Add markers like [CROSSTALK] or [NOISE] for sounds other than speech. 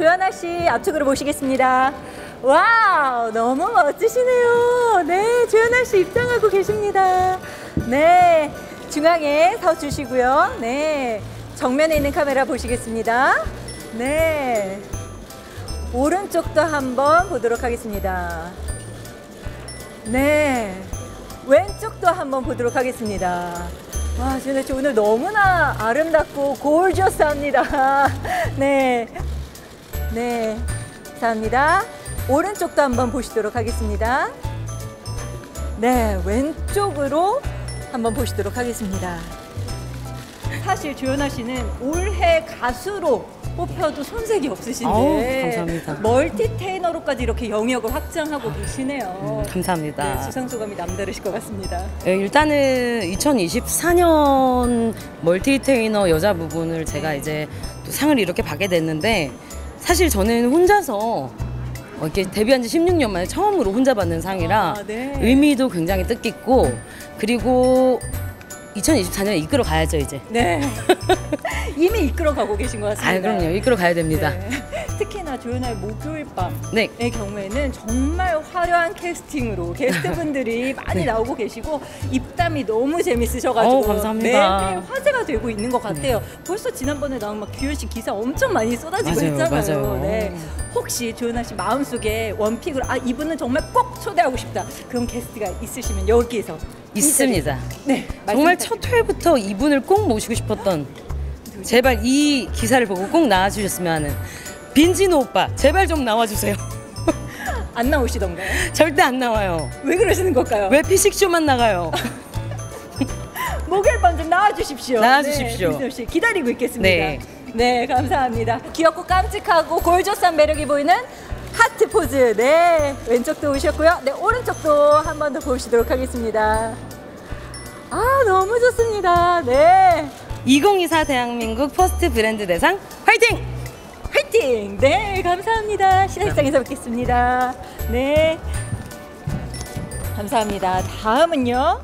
조현아 씨 앞쪽으로 모시겠습니다. wow, 너무 멋지시네요. 네, 조현아 씨 입장하고 계십니다. 네, 중앙에 서 주시고요. 네, 정면에 있는 카메라 보시겠습니다. 네, 오른쪽도 한번 보도록 하겠습니다. 네, 왼쪽도 한번 보도록 하겠습니다. 와, 조현아 씨 오늘 너무나 아름답고 gorgeous합니다. [LAUGHS] 네, 네, 감사합니다. 오른쪽도 한번 보시도록 하겠습니다. 네, 왼쪽으로 한번 보시도록 하겠습니다. 사실 조연아 씨는 올해 가수로 뽑혀도 손색이 없으신데 아우, 감사합니다. 멀티 테이너로까지 이렇게 영역을 확장하고 계시네요. 음, 감사합니다. 네, 수상 소감이 남다르실 것 같습니다. 예, 일단은 2024년 멀티 테이너 여자 부분을 제가 이제 또 상을 이렇게 받게 됐는데 사실 저는 혼자서 어, 이렇게 데뷔한 지 16년 만에 처음으로 혼자 받는 상이라 아, 네. 의미도 굉장히 뜻깊고 그리고 2024년에 이끌어 가야죠 이제. 네. [LAUGHS] 이미 이끌어 가고 계신 것 같습니다. 아 그럼요 이끌어 가야 됩니다. 네. 조연아의 목요일 밤 네. 의 경우에는 정말 화려한 캐스팅으로 게스트분들이 [LAUGHS] 많이 나오고 계시고 입담이 너무 재밌으셔가지고 어우, 감사합니다. 매일 화제가 되고 있는 것 같아요. 벌써 지난번에 나온 막 규현 씨 기사 엄청 많이 쏟아지고 맞아요, 있잖아요. 맞아요. 네. 혹시 조연아 씨 마음속에 원픽으로 아 이분은 정말 꼭 초대하고 싶다. 그런 게스트가 있으시면 여기에서 있습니다. 네. 정말 첫 회부터 이분을 꼭 모시고 싶었던 제발 이 기사를 보고 꼭 나와주셨으면 하는 빈지노 오빠 제발 좀 나와주세요. [LAUGHS] 안 나오시던가요? 절대 안 나와요. 왜 그러시는 걸까요? 왜 피식쇼만 나가요? [LAUGHS] 목요일 밤 좀 나와주십시오. 나와주십시오. 네, 김수현 씨 기다리고 있겠습니다. 네. 네, 감사합니다. 귀엽고 깜찍하고 gorgeous한 매력이 보이는 하트 포즈. 네, 왼쪽도 오셨고요. 네, 오른쪽도 한 번 더 보시도록 하겠습니다. 아, 너무 좋습니다. 네, 2024 대한민국 퍼스트 브랜드 대상 화이팅! 화이팅! 네, 감사합니다. 시상식장에서 뵙겠습니다. 네, 감사합니다. 다음은요.